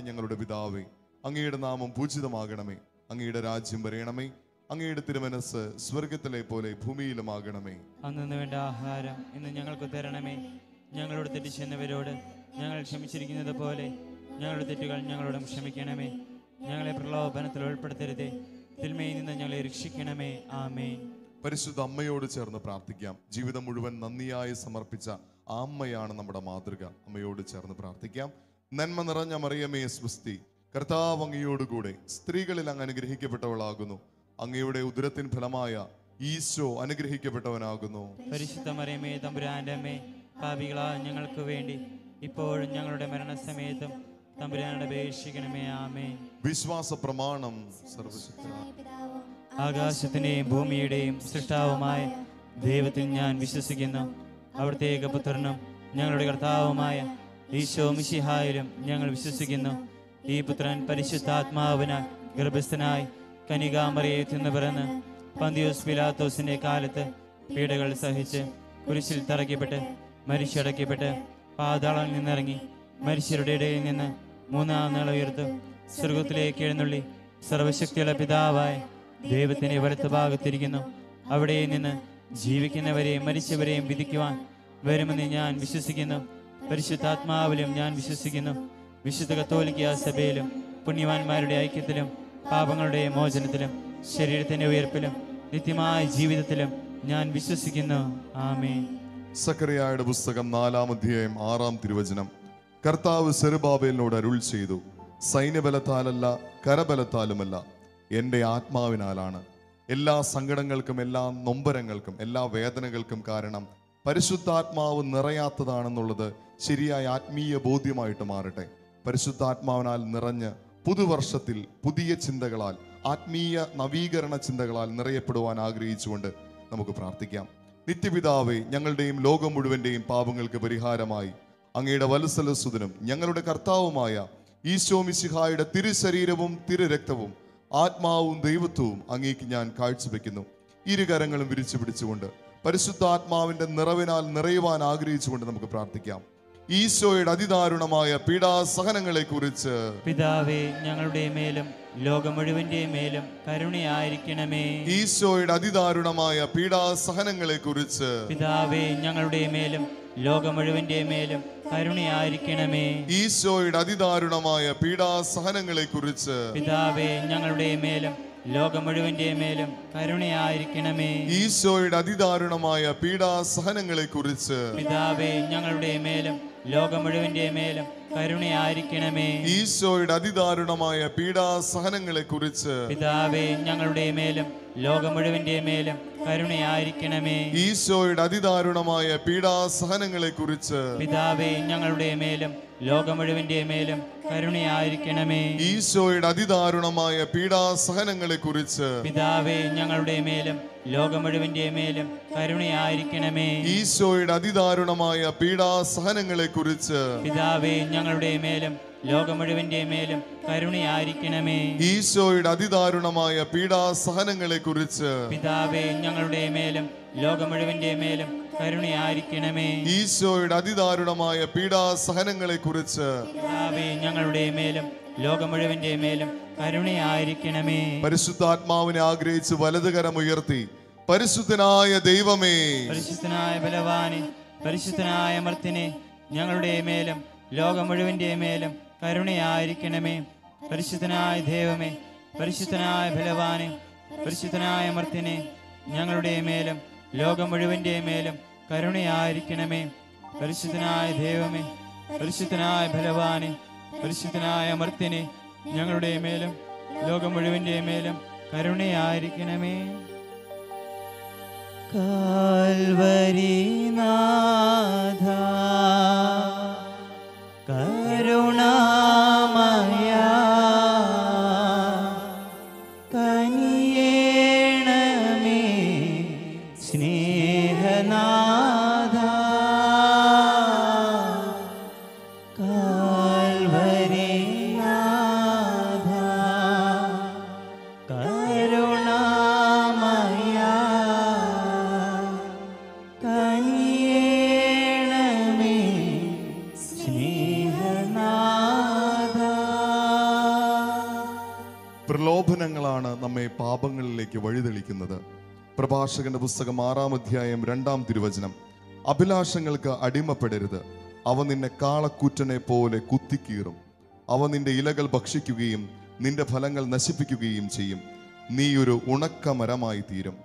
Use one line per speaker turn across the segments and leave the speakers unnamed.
ഞങ്ങളുടെ പിതാവേ അങ്ങയുടെ നാമം പൂജിതമാകണമേ. അങ്ങയുടെ രാജ്യം വരയണമേ അങ്ങയുടെ തിരുമനസ് സ്വർഗത്തിലെ പോലെ ഭൂമിയിലുമാകണമേ.
അന്നു വേണ്ട ആഹാരം ഇന്ന് ഞങ്ങൾക്ക് തരണമേ. ഞങ്ങളോട് തെറ്റ് ഞങ്ങൾ ക്ഷമിച്ചിരിക്കുന്നത് പോലെ ഞങ്ങളുടെ തെറ്റുകൾ ഞങ്ങളോടും ക്ഷമിക്കണമേ. ഞങ്ങളെ പ്രലോഭനത്തിൽ ഉൾപ്പെടുത്തരുതേ. തിന്മയിൽ നിന്ന് ഞങ്ങളെ രക്ഷിക്കണമേ. ആമേൻ.
പരിശുദ്ധ അമ്മയോട് ചേർന്ന് പ്രാർത്ഥിക്കാം. ജീവിതം മുഴുവൻ നന്ദിയായി സമർപ്പിച്ച ആ അമ്മയാണ് നമ്മുടെ മാതൃക. അമ്മയോട് ചേർന്ന് പ്രാർത്ഥിക്കാം. നന്മ നിറഞ്ഞ മറിയമേ സ്വസ്തി കർത്താവ് അങ്ങയോടുകൂടെ സ്ത്രീകളിൽ അങ്ങ് അനുഗ്രഹിക്കപ്പെട്ടവളാകുന്നു. അങ്ങയുടെ ഉദരത്തിൻ ഫലമായ ഈശോ അനുഗ്രഹിക്കപ്പെട്ടവനാകുന്നു.
പരിശുദ്ധ മറിയമേ തമ്പുരാന്റെ അമ്മേ പാപികളാ ഞങ്ങൾക്ക് വേണ്ടി ഇപ്പോഴും ഞങ്ങളുടെ മരണസമയത്തും തമ്പുരാനോട് അപേക്ഷിക്കണമേ. ആമേ
വിശ്വാസ പ്രമാണം
ആകാശത്തിന്റെയും ഭൂമിയുടെയും സൃഷ്ടാവുമായ ദൈവത്തിൽ ഞാൻ വിശ്വസിക്കുന്നു. അവിടുത്തെ ഏകപുത്രനും ഞങ്ങളുടെ കർത്താവുമായ ഈശോ മിശിഹായിലും ഞങ്ങൾ വിശ്വസിക്കുന്നു. ഈ പുത്രൻ പരിശുദ്ധാത്മാവിനാൽ ഗർഭസ്ഥനായി കനികാമറിയത്തിൽ നിന്ന് പിറന്ന് പന്തിയോസ് പിലാത്തോസിന്റെ കാലത്ത് പീഡകൾ സഹിച്ച് കുരിശിൽ തറയ്ക്കപ്പെട്ട് മരിച്ചടക്കപ്പെട്ട് പാതാളം നിന്നിറങ്ങി മരിച്ചവരുടെ ഇടയിൽ നിന്ന് മൂന്നാം നാൾ ഉയർത്ത് സ്വർഗത്തിലേക്ക് എഴുന്നള്ളി. സർവശക്തിയുള്ള പിതാവായ ദൈവത്തിന്റെ വലത്ത് ഭാഗത്തിരിക്കുന്നു. അവിടെ നിന്ന് ജീവിക്കുന്നവരെയും മരിച്ചവരെയും വിധിക്കുവാൻ വരുമെന്ന് ഞാൻ വിശ്വസിക്കുന്നു. പരിശുദ്ധാത്മാവിലും ഞാൻ വിശ്വസിക്കുന്നു. വിശുദ്ധ കത്തോലിക്ക സഭയിലും പുണ്യവാന്മാരുടെ ഐക്യത്തിലും പാപങ്ങളുടെ മോചനത്തിലും ശരീരത്തിന്റെ ഉയർപ്പിലും നിത്യമായ ജീവിതത്തിലും ഞാൻ വിശ്വസിക്കുന്നു. ആമേ
സക്കറിയായുടെ പുസ്തകം നാലാം അധ്യായം ആറാം തിരുവചനം. കർത്താവ് സെറുബാബേലിനോട് അരുൾ ചെയ്തു സൈന്യബലത്താലല്ല കരബലത്താലുമല്ല എന്റെ ആത്മാവിനാലാണ്. എല്ലാ സങ്കടങ്ങൾക്കും എല്ലാ നൊമ്പരങ്ങൾക്കും എല്ലാ വേദനകൾക്കും കാരണം പരിശുദ്ധാത്മാവ് നിറയാത്തതാണെന്നുള്ളത് ശരിയായ ആത്മീയ ബോധ്യമായിട്ട് മാറട്ടെ. പരിശുദ്ധാത്മാവിനാൽ നിറഞ്ഞ് പുതുവർഷത്തിൽ പുതിയ ചിന്തകളാൽ ആത്മീയ നവീകരണ ചിന്തകളാൽ നിറയപ്പെടുവാൻ ആഗ്രഹിച്ചുകൊണ്ട് നമുക്ക് പ്രാർത്ഥിക്കാം. നിത്യപിതാവേ ഞങ്ങളുടെയും ലോകം മുഴുവന്റെയും പാപങ്ങൾക്ക് പരിഹാരമായി അങ്ങയുടെ വത്സലസുതനും ഞങ്ങളുടെ കർത്താവുമായ ഈശോ മിശിഹായുടെ തിരുശരീരവും തിരുരക്തവും ആത്മാവും ദൈവത്വവും അങ്ങേക്ക് ഞാൻ കാഴ്ചവെക്കുന്നു. ഇരുകരങ്ങളും വിരിച്ചു പിടിച്ചുകൊണ്ട് പരിശുദ്ധ ആത്മാവിന്റെ നിറവിനാൽ നിറയുവാൻ ആഗ്രഹിച്ചുകൊണ്ട് നമുക്ക് പ്രാർത്ഥിക്കാം. ഈശോയുടെ അതിദാരുണമായ പീഡാസഹനങ്ങളെ കുറിച്ച്
പിതാവേ ഞങ്ങളുടെ മേലും ലോകം മുഴുവന്റെ മേലും കരുണയായിരിക്കണമേ.
ഈശോയുടെ അതിദാരുണമായ പീഡാസഹനങ്ങളെ കുറിച്ച്
പിതാവേ ഞങ്ങളുടെ മേലും ലോകം മുഴുവന്റെ മേലും കരുണയായിരിക്കണമേ.
ഈശോയുടെ അതിദാരുണമായ പീഡാസഹനങ്ങളെ കുറിച്ച്
പിതാവേ ഞങ്ങളുടെ മേലും ലോകം മുഴുവന്റെ മേലും കരുണയായിരിക്കണമേ.
ഈശോയുടെ അതിദാരുണമായ പീഡാസഹനങ്ങളെ കുറിച്ച്
പിതാവേ ഞങ്ങളുടെ മേലും ലോകം മുഴുവന്റെ മേലും കരുണയായിരിക്കണമേ.
ഈശോയുടെ അതിദാരുണമായ പീഡാസഹനങ്ങളെ കുറിച്ച്
പിതാവേ ഞങ്ങളുടെ മേലും ലോകം മുഴുവന്റെ മേലും കരുണയായിരിക്കണമേ.
ഈശോയുടെ അതിദാരുണമായ പീഡാസഹനങ്ങളെ കുറിച്ച്
പിതാവേ ഞങ്ങളുടെ മേലും ലോകം മുഴുവന്റെ മേലും കരുണയായിരിക്കണമേ.
ഈശോയുടെ അതിദാരുണമായ പീഡാസഹനങ്ങളെ കുറിച്ച്
പിതാവേ ഞങ്ങളുടെ മേലും ലോകം മുഴുവന്റെ മേലും കരുണയായിരിക്കണമേ.
ഈശോയുടെ അതിദാരുണമായ പീഡാസഹനങ്ങളെ കുറിച്ച്
പിതാവേ ഞങ്ങളുടെ മേലും ലോകം മുഴുവന്റെ മേലും കരുണയായിരിക്കണമേ.
ഈശോയുടെ അതിദാരുണമായ പീഡാസഹനങ്ങളെ കുറിച്ച്
പിതാവേ ഞങ്ങളുടെ മേലും ലോകം മുഴുവന്റെ മേലും കരുണയായിരിക്കണമേ.
ഈശോയുടെ അതിദാരുണമായ പീഡാസഹനങ്ങളെ കുറിച്ച്
ഞങ്ങളുടെ മേലും ലോകം മുഴുവന്റെ മേലും കരുണയായിരിക്കണമേ.
പരിശുദ്ധാത്മാവിനെ ആഗ്രഹിച്ച് വലതുകരമുയർത്തി പരിശുദ്ധനായ ദൈവമേ
പരിശുദ്ധനായ ബലവാനെ പരിശുദ്ധനായ മർത്തിനെ ഞങ്ങളുടെ മേലും ലോകം മുഴുവന്റെ മേലും കരുണയായിരിക്കണമേ. പരിശുദ്ധനായ ദൈവമേ പരിശുദ്ധനായ ബലവാനെ പരിശുദ്ധനായ മർത്തിനെ ഞങ്ങളുടെ മേലും ലോകം മുഴുവന്റെ മേലും കരുണയായിരിക്കണമേ. പരിശുദ്ധനായ ദൈവമേ പരിശുദ്ധനായ ബലവാനെ പരിശുദ്ധനായ മർത്തിനെ ഞങ്ങളുടെ മേലും ലോകം മുഴുവന്റെ മേലും കരുണയായിരിക്കണമേ. കാൽവരി കാൽവരിനാഥ
പ്രലോഭനങ്ങളാണ് നമ്മെ പാപങ്ങളിലേക്ക് വഴിതെളിക്കുന്നത്. പ്രഭാഷകന്റെ പുസ്തകം ആറാം അധ്യായം രണ്ടാം തിരുവചനം. അഭിലാഷങ്ങൾക്ക് അടിമപ്പെടരുത്. അവ നിന്നെ കാളക്കൂറ്റനെ പോലെ കുത്തിക്കീറും. അവ നിന്റെ ഇലകൾ ഭക്ഷിക്കുകയും നിന്റെ ഫലങ്ങൾ നശിപ്പിക്കുകയും ചെയ്യും. നീ ഒരു ഉണക്ക മരമായി തീരും.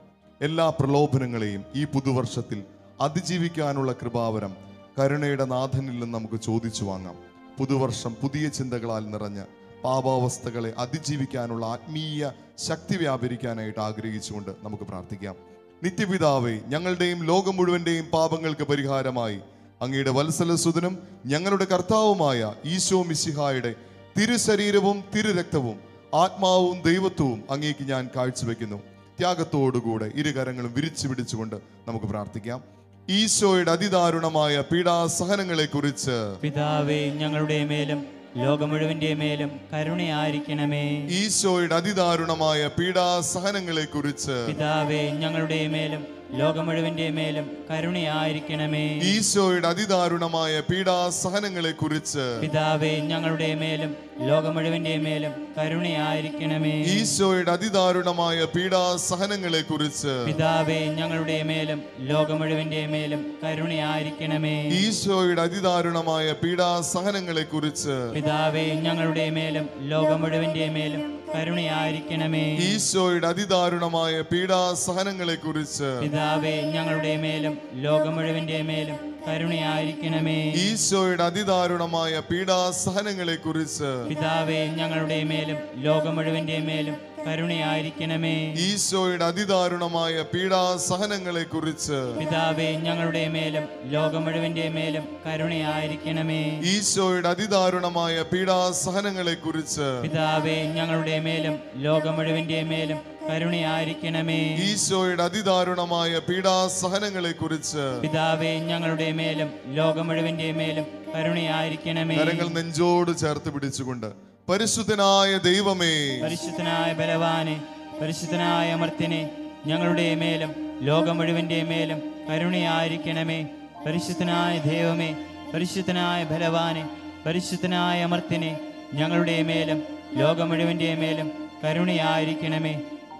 എല്ലാ പ്രലോഭനങ്ങളെയും ഈ പുതുവർഷത്തിൽ അതിജീവിക്കാനുള്ള കൃപാവരം കരുണയുടെ നാഥനിൽ നിന്ന് നമുക്ക് ചോദിച്ചു വാങ്ങാം. പുതുവർഷം പുതിയ ചിന്തകളാൽ നിറഞ്ഞ് പാപാവസ്ഥകളെ അതിജീവിക്കാനുള്ള ആത്മീയ ശക്തി വ്യാപരിക്കാനായിട്ട് ആഗ്രഹിച്ചുകൊണ്ട് നമുക്ക് പ്രാർത്ഥിക്കാം. നിത്യപിതാവേ ഞങ്ങളുടെയും ലോകം മുഴുവന്റെയും പാപങ്ങൾക്ക് പരിഹാരമായി അങ്ങയുടെ വത്സലസുതനും ഞങ്ങളുടെ കർത്താവുമായ ഈശോ മിശിഹായുടെ തിരുശരീരവും തിരുരക്തവും ആത്മാവും ദൈവത്വവും അങ്ങേക്ക് ഞാൻ കാഴ്ചവെക്കുന്നു. ത്യാഗത്തോടുകൂടെ ഇരുകരങ്ങളും വിരിച്ചു പിടിച്ചുകൊണ്ട് നമുക്ക് പ്രാർത്ഥിക്കാം. ഈശോയുടെ അതിദാരുണമായ പീഡാസഹനങ്ങളെ കുറിച്ച്
പിതാവേ ഞങ്ങളുടെ മേലും ലോകം മുഴുവന്റെ മേലും കരുണയായിരിക്കണമേ.
ഈശോയുടെ അതിദാരുണമായ പീഡാസഹനങ്ങളെ കുറിച്ച്
പിതാവേ ഞങ്ങളുടെ മേലും ലോകം മുഴുവന്റെ മേലും കരുണയായിരിക്കണമേ.
ഈശോയുടെ അതിദാരുണമായ പീഡാസഹനങ്ങളെ കുറിച്ച്
പിതാവേ ഞങ്ങളുടെ മേലും ലോകം മുഴുവന്റെ മേലും കരുണയായിരിക്കണമേ.
ഈശോയുടെ അതിദാരുണമായ പീഡാസഹനങ്ങളെ കുറിച്ച്
പിതാവേ ഞങ്ങളുടെ മേലും ലോകം മുഴുവന്റെ മേലും കരുണയായിരിക്കണമേ.
ഈശോയുടെ അതിദാരുണമായ പീഡാസഹനങ്ങളെ കുറിച്ച്
പിതാവേ ഞങ്ങളുടെ മേലും ലോകം മുഴുവന്റെ മേലും കരുണയായിരിക്കണമേ.
ഈശോയുടെ അതിദാരുണമായ പീഡാസഹനങ്ങളെ കുറിച്ച്
പിതാവേ ഞങ്ങളുടെ മേലും ലോകം മുഴുവന്റെ മേലും കരുണയായിരിക്കണമേ.
ഈശോയുടെ അതിദാരുണമായ പീഡാസഹനങ്ങളെ കുറിച്ച്
പിതാവേ ഞങ്ങളുടെ മേലും ലോകം മുഴുവന്റെ മേലും കരുണയായിരിക്കണമേ.
ഈശോയുടെ അതിദാരുണമായ പീഡാസഹനങ്ങളെ കുറിച്ച്
പിതാവേ ഞങ്ങളുടെ മേലും ലോകം മുഴുവന്റെ മേലും കരുണയായിരിക്കണമേ.
ഈശോയുടെ അതിദാരുണമായ പീഡാസഹനങ്ങളെ കുറിച്ച്
പിതാവേ ഞങ്ങളുടെ മേലും ലോകം മുഴുവന്റെ മേലും കരുണയായിരിക്കണമേ.
ഈശോയുടെ അതിദാരുണമായ പീഡാസഹനങ്ങളെ കുറിച്ച്
പിതാവേ ഞങ്ങളുടെ മേലും ലോകം മുഴുവന്റെ മേലും കരുണയായിരിക്കണമേ.
കരങ്ങൾ നെഞ്ചോട് ചേർത്ത് പിടിച്ചുകൊണ്ട് പരിശുദ്ധനായ ദൈവമേ
പരിശുദ്ധനായ ബലവാനെ പരിശുദ്ധനായ അമർത്തിനെ ഞങ്ങളുടെ മേലും ലോകം മുഴുവന്റെ മേലും കരുണയായിരിക്കണമേ. പരിശുദ്ധനായ ദൈവമേ പരിശുദ്ധനായ ബലവാനെ പരിശുദ്ധനായ അമർത്തിനെ ഞങ്ങളുടെ മേലും ലോകം മുഴുവന്റെ മേലും കരുണയായിരിക്കണമേ.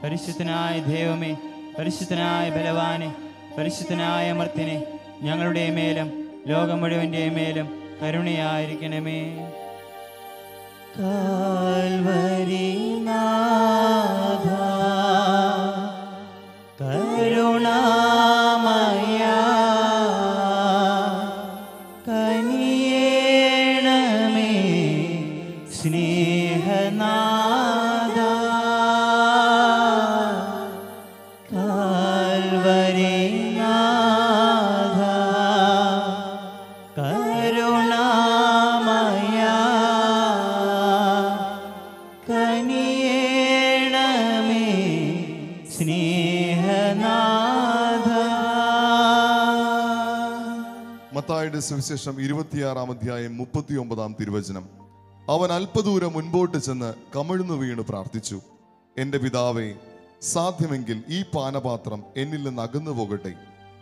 പരിശുദ്ധനായ ദൈവമേ പരിശുദ്ധനായ ബലവാനെ പരിശുദ്ധനായ അമർത്തിനെ ഞങ്ങളുടെ മേലും ലോകം മുഴുവന്റെ മേലും കരുണയായിരിക്കണമേ. കാൽവരിനാഥ
സുവിശേഷം ഇരുപത്തിയാറാം അധ്യായം മുപ്പത്തി ഒമ്പതാം തിരുവചനം. അവൻ അല്പദൂരം മുൻപോട്ട് ചെന്ന് കമിഴ്ന്നു വീണ് പ്രാർത്ഥിച്ചു. എന്റെ പിതാവേ സാധ്യമെങ്കിൽ ഈ പാനപാത്രം എന്നിൽ നിന്ന് അകന്നു പോകട്ടെ.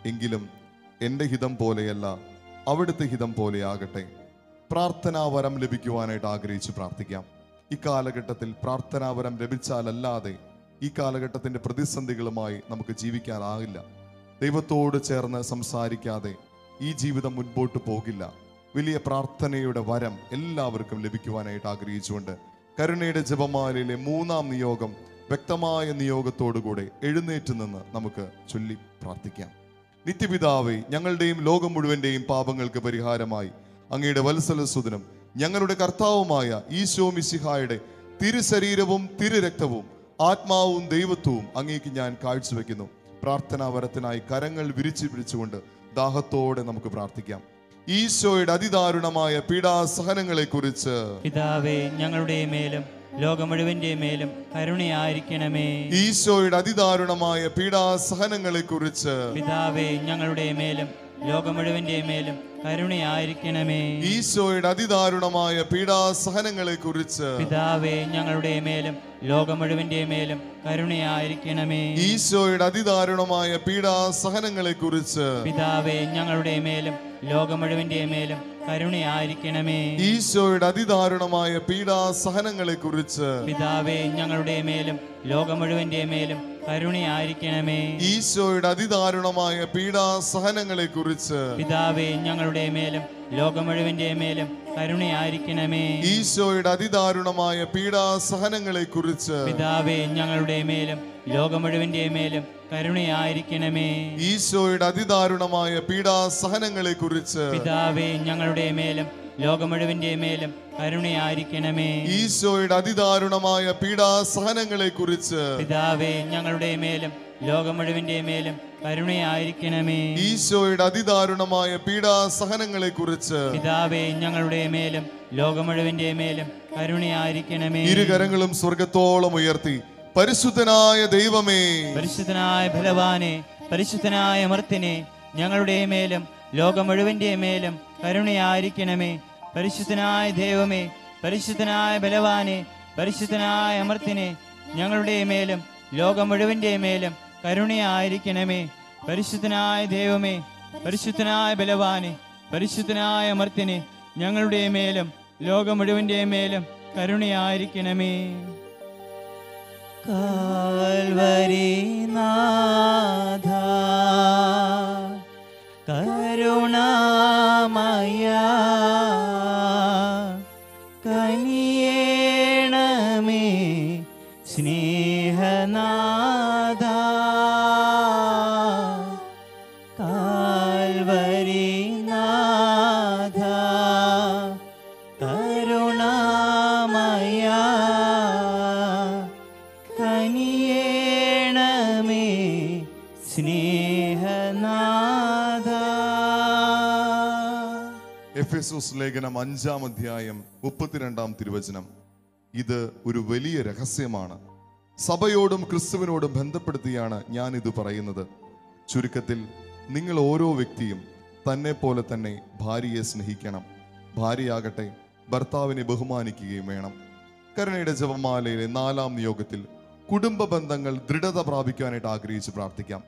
എങ്കിലും എന്റെ ഹിതം പോലെയല്ല അവിടുത്തെ ഹിതം പോലെയാകട്ടെ പ്രാർത്ഥനാവരം ലഭിക്കുവാനായിട്ട് ആഗ്രഹിച്ച് പ്രാർത്ഥിക്കാം. ഈ കാലഘട്ടത്തിൽ പ്രാർത്ഥനാവരം ലഭിച്ചാലല്ലാതെ ഈ കാലഘട്ടത്തിന്റെ പ്രതിസന്ധികളുമായി നമുക്ക് ജീവിക്കാനാകില്ല. ദൈവത്തോട് ചേർന്ന് സംസാരിക്കാതെ ഈ ജീവിതം മുൻപോട്ട് പോകില്ല. വലിയ പ്രാർത്ഥനയുടെ വരം എല്ലാവർക്കും ലഭിക്കുവാനായിട്ട് ആഗ്രഹിച്ചുകൊണ്ട് കരുണയുടെ ജപമാലയിലെ മൂന്നാം നിയോഗം വ്യക്തമായ നിയോഗത്തോടുകൂടെ എഴുന്നേറ്റ് നിന്ന് നമുക്ക് ചൊല്ലി പ്രാർത്ഥിക്കാം. നിത്യപിതാവെ ഞങ്ങളുടെയും ലോകം മുഴുവന്റെയും പാപങ്ങൾക്ക് പരിഹാരമായി അങ്ങയുടെ വത്സല സുദിനം ഞങ്ങളുടെ കർത്താവുമായ ഈശോ മിശിഹായുടെ തിരുശരീരവും തിരുരക്തവും ആത്മാവും ദൈവത്വവും അങ്ങേക്ക് ഞാൻ കാഴ്ചവെക്കുന്നു. പ്രാർത്ഥനാവരത്തിനായി കരങ്ങൾ വിരിച്ചു പിടിച്ചുകൊണ്ട് ദാഹത്തോടെ നമുക്ക് പ്രാർത്ഥിക്കാം. ഈശോയുടെ അതിദാരുണമായ പീഡാസഹനങ്ങളെ കുറിച്ച്
പിതാവേ ഞങ്ങളുടെ മേലും ലോകം മുഴുവന്റെ മേലും കരുണയായിരിക്കണമേ.
ഈശോയുടെ അതിദാരുണമായ പീഡാസഹനങ്ങളെ കുറിച്ച്
പിതാവേ ഞങ്ങളുടെ മേലും ലോകം മുഴുവന്റെ മേലും കരുണയായിരിക്കണമേ.
ഈശോയുടെ അതിദാരുണമായ പീഡാസഹനങ്ങളെ കുറിച്ച്
പിതാവേ ഞങ്ങളുടെ മേലും ലോകം മുഴുവന്റെ മേലും കരുണയായിരിക്കണമേ.
ഈശോയുടെ അതിദാരുണമായ പീഡാസഹനങ്ങളെ കുറിച്ച്
പിതാവേ ഞങ്ങളുടെ മേലും ലോകം മുഴുവന്റെ മേലും കരുണയായിരിക്കണമേ.
ഈശോയുടെ അതിദാരുണമായ പീഡാസഹനങ്ങളെ കുറിച്ച്
പിതാവേ ഞങ്ങളുടെ മേലും ലോകം മുഴുവന്റെ മേലും കരുണയായിരിക്കണമേ.
ഈശോയുടെ അതിദാരുണമായ പീഡാസഹനങ്ങളെ കുറിച്ച്
പിതാവേ ഞങ്ങളുടെ മേലും ലോകം മുഴുവന്റെ മേലും കരുണയായിരിക്കണമേ.
ഈശോയുടെ അതിദാരുണമായ പീഡാസഹനങ്ങളെ കുറിച്ച്
പിതാവേ ഞങ്ങളുടെ മേലും ലോകം മുഴുവന്റെ മേലും കരുണയായിരിക്കണമേ.
ഈശോയുടെ അതിദാരുണമായ പീഡാസഹനങ്ങളെ കുറിച്ച്
പിതാവേ ഞങ്ങളുടെ മേലും ലോകം മുഴുവന്റെ മേലും കരുണയായിരിക്കണമേ.
ഈശോയുടെ അതിദാരുണമായ പീഡാസഹനങ്ങളെ കുറിച്ച്
പിതാവേ ഞങ്ങളുടെ മേലും ലോകം മുഴുവന്റെ മേലും കരുണയായിരിക്കണമേ.
ഈശോയുടെ അതിദാരുണമായ പീഡാസഹനങ്ങളെ കുറിച്ച്
പിതാവേ ഞങ്ങളുടെ മേലും ലോകം മുഴുവന്റെ മേലും കരുണയായിരിക്കണമേ.
ഇരുകരങ്ങളും സ്വർഗത്തോളം ഉയർത്തി. പരിശുദ്ധനായ ദൈവമേ.
പരിശുദ്ധനായ ഫലവാനെ പരിശുദ്ധനായ മർത്തിനെ ഞങ്ങളുടെ മേലും ലോകം മുഴുവന്റെ മേലും കരുണയായിരിക്കണമേ. പരിശുദ്ധനായ ദൈവമേ പരിശുദ്ധനായ ബലവാനെ പരിശുദ്ധനായ അമർത്തിനെ ഞങ്ങളുടെ മേലും ലോകം മുഴുവന്റെ മേലും കരുണയായിരിക്കണമേ. പരിശുദ്ധനായ ദൈവമേ പരിശുദ്ധനായ ബലവാനെ പരിശുദ്ധനായ അമർത്തിനെ ഞങ്ങളുടെ മേലും ലോകം മുഴുവന്റെ മേലും കരുണയായിരിക്കണമേ. കാൽവരി നാഥ കരുണാമയ
എഫെസോസ് ലേഖനം അഞ്ചാം അധ്യായം മുപ്പത്തിരണ്ടാം തിരുവചനം. ഇത് ഒരു വലിയ രഹസ്യമാണ്. സഭയോടും ക്രിസ്തുവിനോടും ബന്ധപ്പെടുത്തിയാണ് ഞാൻ ഇത് പറയുന്നത്. ചുരുക്കത്തിൽ നിങ്ങൾ ഓരോ വ്യക്തിയും തന്നെ പോലെ തന്നെ ഭാര്യയെ സ്നേഹിക്കണം. ഭാര്യയാകട്ടെ ഭർത്താവിനെ ബഹുമാനിക്കുകയും വേണം. കരുണയുടെ ജപമാലയിലെ നാലാം നിയോഗത്തിൽ കുടുംബ ബന്ധങ്ങൾ ദൃഢത പ്രാപിക്കാനായിട്ട് ആഗ്രഹിച്ച് പ്രാർത്ഥിക്കാം.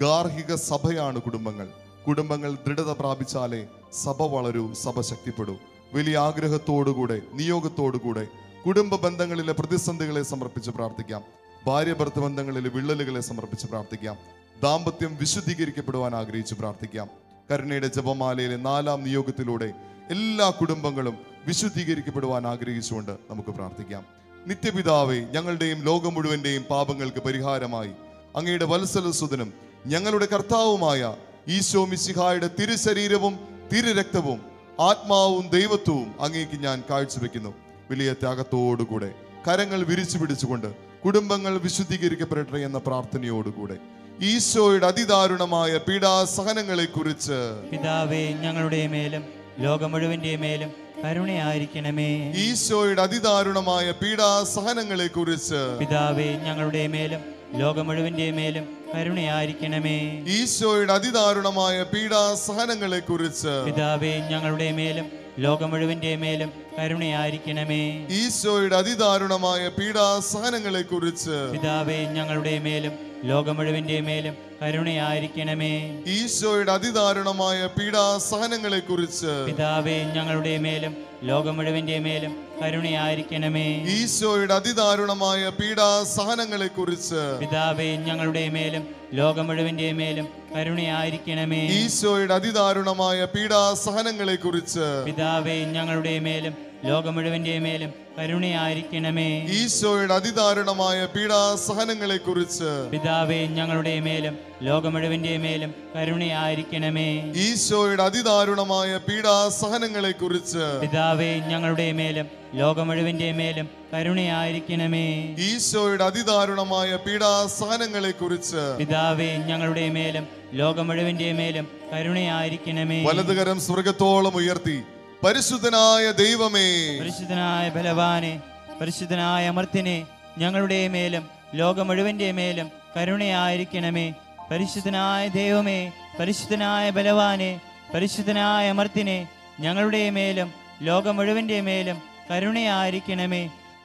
ഗാർഹിക സഭയാണ് കുടുംബങ്ങൾ. കുടുംബങ്ങൾ ദൃഢത പ്രാപിച്ചാലേ സഭ വളരൂ സഭ ശക്തിപ്പെടൂ. വലിയ ആഗ്രഹത്തോടുകൂടെ നിയോഗത്തോടുകൂടെ കുടുംബ ബന്ധങ്ങളിലെ പ്രതിസന്ധികളെ സമർപ്പിച്ച് പ്രാർത്ഥിക്കാം. ഭാര്യ ഭർത്ത ബന്ധങ്ങളിലെ വിള്ളലുകളെ സമർപ്പിച്ച് പ്രാർത്ഥിക്കാം. ദാമ്പത്യം വിശുദ്ധീകരിക്കപ്പെടുവാൻ ആഗ്രഹിച്ച് പ്രാർത്ഥിക്കാം. കരുണയുടെ ജപമാലയിലെ നാലാം നിയോഗത്തിലൂടെ എല്ലാ കുടുംബങ്ങളും വിശുദ്ധീകരിക്കപ്പെടുവാൻ ആഗ്രഹിച്ചുകൊണ്ട് നമുക്ക് പ്രാർത്ഥിക്കാം. നിത്യപിതാവെ ഞങ്ങളുടെയും ലോകം മുഴുവന്റെയും പാപങ്ങൾക്ക് പരിഹാരമായി. അങ്ങയുടെ വത്സലസുതനും ഞങ്ങളുടെ കർത്താവുമായ ഈശോ മിശിഹായുടെ തിരുശരീരവും തിരുരക്തവും ആത്മാവും ദൈവത്വവും അങ്ങേക്ക് ഞാൻ കാഴ്ചവെക്കുന്നു. വലിയ ത്യാഗത്തോടുകൂടെ കരങ്ങൾ വിരിച്ചു പിടിച്ചുകൊണ്ട് കുടുംബങ്ങൾ വിശുദ്ധീകരിക്കപ്പെടട്ടെ എന്ന പ്രാർത്ഥനയോടുകൂടെ ഈശോയുടെ അതിദാരുണമായ പീഡാസഹനങ്ങളെ കുറിച്ച്
പിതാവേ ഞങ്ങളുടെ മേലും ലോകം മുഴുവന്റെ മേലും കരുണയായിരിക്കണമേ.
ഈശോയുടെ അതിദാരുണമായ പീഡാസഹനങ്ങളെ കുറിച്ച്
പിതാവേ ഞങ്ങളുടെ മേലും ലോകം മുഴുവന്റെ മേലും കരുണയായിരിക്കണമേ.
ഈശോയുടെ അതിദാരുണമായ പീഡാസഹനങ്ങളെ കുറിച്ച്
പിതാവേ ഞങ്ങളുടെ മേലും ലോകം മുഴുവന്റെ മേലും കരുണയായിരിക്കണമേ.
ഈശോയുടെ അതിദാരുണമായ പീഡാസഹനങ്ങളെ കുറിച്ച്
പിതാവേ ഞങ്ങളുടെ മേലും ലോകം മുഴുവന്റെ മേലും കരുണയായിരിക്കണമേ.
ഈശോയുടെ അതിദാരുണമായ പീഡാസഹനങ്ങളെ കുറിച്ച്
പിതാവേ ഞങ്ങളുടെ മേലും ലോകം മുഴുവന്റെ മേലും കരുണയായിരിക്കണമേ.
ഈശോയുടെ അതിദാരുണമായ പീഡാസഹനങ്ങളെ കുറിച്ച്
പിതാവേ ഞങ്ങളുടെ മേലും ലോകം മുഴുവന്റെ മേലും കരുണയായിരിക്കണമേ.
ഈശോയുടെ അതിദാരുണമായ പീഡാസഹനങ്ങളെ കുറിച്ച്
പിതാവേ ഞങ്ങളുടെ മേലും ലോകം മുഴുവന്റെ മേലും കരുണയായിരിക്കണമേ.
ഈശോയുടെ അതിദാരുണമായ പീഡാസഹനങ്ങളെ കുറിച്ച്
പിതാവേ ഞങ്ങളുടെ മേലും ലോകം മുഴുവന്റെ മേലും കരുണയായിരിക്കണമേ.
ഈശോയുടെ അതിദാരുണമായ പീഡാസഹനങ്ങളെ കുറിച്ച്
പിതാവേ ഞങ്ങളുടെ മേലും ലോകം മുഴുവന്റെ മേലും കരുണയായിരിക്കണമേ.
ഈശോയുടെ അതിദാരുണമായ പീഡാസഹനങ്ങളെ കുറിച്ച്
പിതാവേ ഞങ്ങളുടെ മേലും ലോകം മുഴുവന്റെ മേലും കരുണയായിരിക്കണമേ.
വലതുകരം സ്വർഗത്തോളം ഉയർത്തി. പരിശുദ്ധനായ ദൈവമേ.
പരിശുദ്ധനായ ബലവാനെ പരിശുദ്ധനായ അമർത്തിനെ ഞങ്ങളുടെ മേലും ലോകം മുഴുവന്റെ മേലും കരുണയായിരിക്കണമേ. പരിശുദ്ധനായ ദൈവമേ പരിശുദ്ധനായ ബലവാനെ പരിശുദ്ധനായ അമർത്തിനെ ഞങ്ങളുടെ മേലും ലോകം മുഴുവന്റെ മേലും കരുണയായിരിക്കണമേ.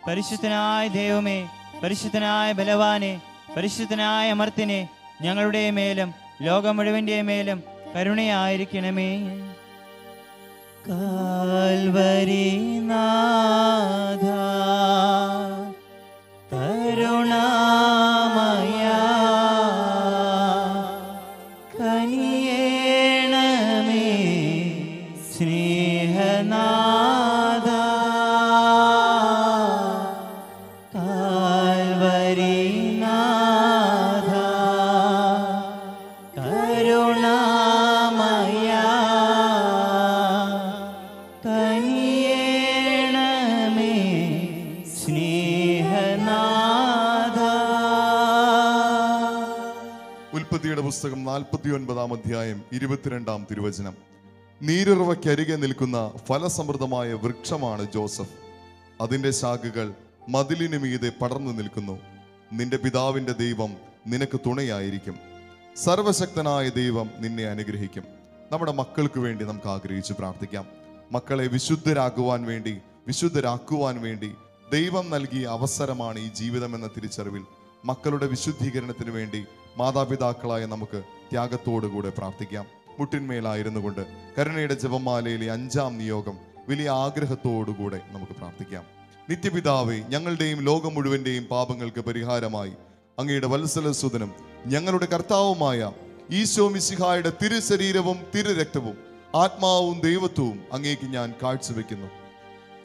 പരിശുദ്ധനായ ദൈവമേ പരിശുദ്ധനായ ബലവാനെ പരിശുദ്ധനായ അമർത്തിനെ ഞങ്ങളുടെ മേലും ലോകം മുഴുവന്റെ മേലും കരുണയായിരിക്കണമേ. കാൽവരി
പുസ്തകം നാൽപ്പത്തി ഒൻപതാം അധ്യായം ഇരുപത്തിരണ്ടാം തിരുവചനം. നീരുറവയ്ക്കരികെ നിൽക്കുന്ന ഫലസമൃദ്ധമായ വൃക്ഷമാണ് ജോസഫ്. അതിന്റെ ശാഖകൾ മതിലിനു മീതെ പടർന്നു നിൽക്കുന്നു. നിന്റെ പിതാവിന്റെ ദൈവം നിനക്ക് തുണയായിരിക്കും. സർവശക്തനായ ദൈവം നിന്നെ അനുഗ്രഹിക്കും. നമ്മുടെ മക്കൾക്ക് വേണ്ടി നമുക്ക് ആഗ്രഹിച്ച് പ്രാർത്ഥിക്കാം. മക്കളെ വിശുദ്ധരാക്കുവാൻ വേണ്ടി വിശുദ്ധരാക്കുവാൻ വേണ്ടി ദൈവം നൽകിയ അവസരമാണ് ഈ ജീവിതം എന്ന തിരിച്ചറിവിൽ മക്കളുടെ വിശുദ്ധീകരണത്തിന് വേണ്ടി മാതാപിതാക്കളായ നമുക്ക് ത്യാഗത്തോടുകൂടെ പ്രാർത്ഥിക്കാം. മുട്ടിന്മേലായിരുന്നു കൊണ്ട് കരുണയുടെ ജപമാലയിലെ അഞ്ചാം നിയോഗം വലിയ ആഗ്രഹത്തോടുകൂടെ നമുക്ക് പ്രാർത്ഥിക്കാം. നിത്യപിതാവേ ഞങ്ങളുടെയും ലോകം മുഴുവന്റെയും പാപങ്ങൾക്ക് പരിഹാരമായി അങ്ങയുടെ വത്സലസുതനും ഞങ്ങളുടെ കർത്താവുമായ ഈശോ മിശിഹായുടെ തിരുശരീരവും തിരുരക്തവും ആത്മാവും ദൈവത്വവും അങ്ങേക്ക് ഞാൻ കാഴ്ചവെക്കുന്നു.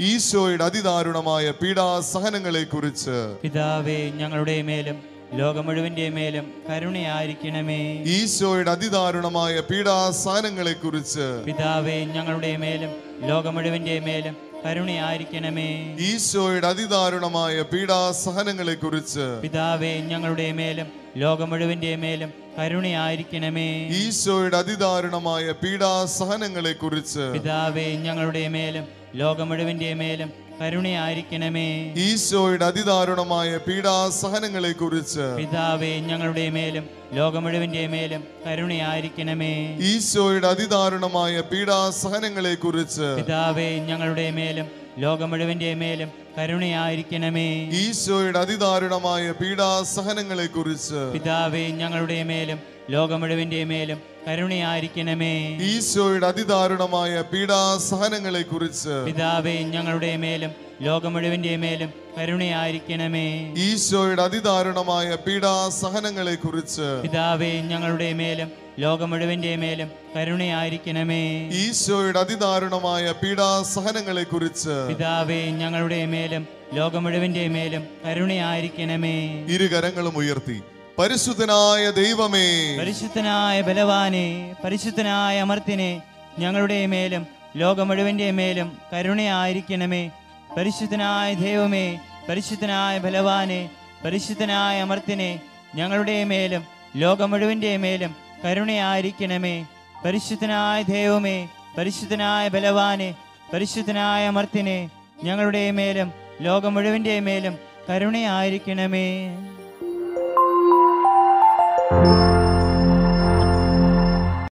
ഈശോയുടെ അതിദാരുണമായ പീഡാസഹനങ്ങളെ കുറിച്ച്
പിതാവേ ഞങ്ങളുടെ മേലും ലോകം മുഴുവന്റെ മേലും കരുണയായിരിക്കണമേ.
ഈശോയുടെ അതിദാരുണമായ പീഡാസാനങ്ങളെ കുറിച്ച്
പിതാവേ ഞങ്ങളുടെ മേലും ലോകം മുഴുവന്റെ മേലും കരുണയായിരിക്കണമേ.
ഈശോയുടെ അതിദാരുണമായ പീഡാസഹനങ്ങളെ കുറിച്ച്
പിതാവേ ഞങ്ങളുടെ മേലും ലോകം മുഴുവന്റെ മേലും കരുണയായിരിക്കണമേ.
ഈശോയുടെ അതിദാരുണമായ പീഡാസഹനങ്ങളെ കുറിച്ച്
പിതാവേ ഞങ്ങളുടെ മേലും ലോകം മുഴുവന്റെ മേലും കരുണയായിരിക്കണമേ.
ഈശോയുടെ അതിദാരുണമായ പീഡാസഹനങ്ങളെ കുറിച്ച്
പിതാവേ ഞങ്ങളുടെ മേലും ലോകം മുഴുവന്റെ മേലും കരുണയായിരിക്കണമേ.
ഈശോയുടെ അതിദാരുണമായ പീഡാസഹനങ്ങളെ കുറിച്ച്
പിതാവേ ഞങ്ങളുടെ മേലും ലോകം മുഴുവന്റെ മേലും കരുണയായിരിക്കണമേ.
ഈശോയുടെ അതിദാരുണമായ പീഡാസഹനങ്ങളെ കുറിച്ച്
പിതാവേ ഞങ്ങളുടെ മേലും ലോകം മുഴുവന്റെ മേലും കരുണയായിരിക്കണമേ.
ഈശോയുടെ അതിദാരുണമായ പീഡാസഹനങ്ങളെ കുറിച്ച്
പിതാവേ ഞങ്ങളുടെ മേലും ലോകം മുഴുവന്റെ മേലും കരുണയായിരിക്കണമേ.
ഈശോയുടെ അതിദാരുണമായ പീഡാസഹനങ്ങളെ കുറിച്ച്
പിതാവേ ഞങ്ങളുടെ മേലും ലോകം മുഴുവന്റെ മേലും കരുണയായിരിക്കണമേ.
ഈശോയുടെ അതിദാരുണമായ പീഡാസഹനങ്ങളെ കുറിച്ച്
പിതാവേ ഞങ്ങളുടെ മേലും ലോകം മുഴുവന്റെ മേലും കരുണയായിരിക്കണമേ.
ഇരുകരങ്ങളും ഉയർത്തി. പരിശുദ്ധനായ ദൈവമേ.
പരിശുദ്ധനായ ബലവാനെ പരിശുദ്ധനായ അമർത്തിനെ ഞങ്ങളുടെ മേലും ലോകം മുഴുവന്റെ മേലും കരുണയായിരിക്കണമേ. പരിശുദ്ധനായ ദൈവമേ പരിശുദ്ധനായ ബലവാനെ പരിശുദ്ധനായ അമർത്തിനെ ഞങ്ങളുടെ മേലും ലോകം മുഴുവന്റെ മേലും കരുണയായിരിക്കണമേ. പരിശുദ്ധനായ ദൈവമേ പരിശുദ്ധനായ ബലവാനെ പരിശുദ്ധനായ അമർത്തിനെ ഞങ്ങളുടെ മേലും ലോകം മുഴുവന്റെ മേലും കരുണയായിരിക്കണമേ.